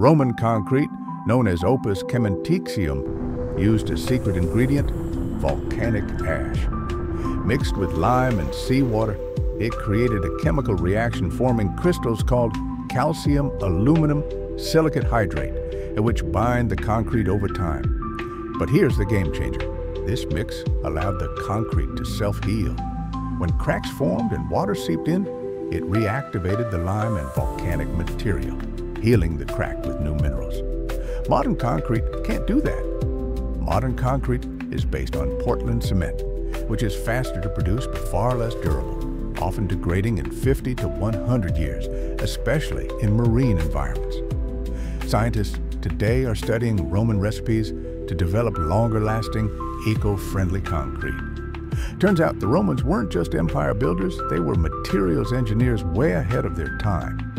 Roman concrete, known as opus caementicium, used a secret ingredient, volcanic ash. Mixed with lime and seawater, it created a chemical reaction forming crystals called calcium aluminum silicate hydrate, which bind the concrete over time. But here's the game changer. This mix allowed the concrete to self-heal. When cracks formed and water seeped in, it reactivated the lime and volcanic material, healing the crack with new minerals. Modern concrete can't do that. Modern concrete is based on Portland cement, which is faster to produce but far less durable, often degrading in 50 to 100 years, especially in marine environments. Scientists today are studying Roman recipes to develop longer-lasting, eco-friendly concrete. Turns out the Romans weren't just empire builders, they were materials engineers way ahead of their time.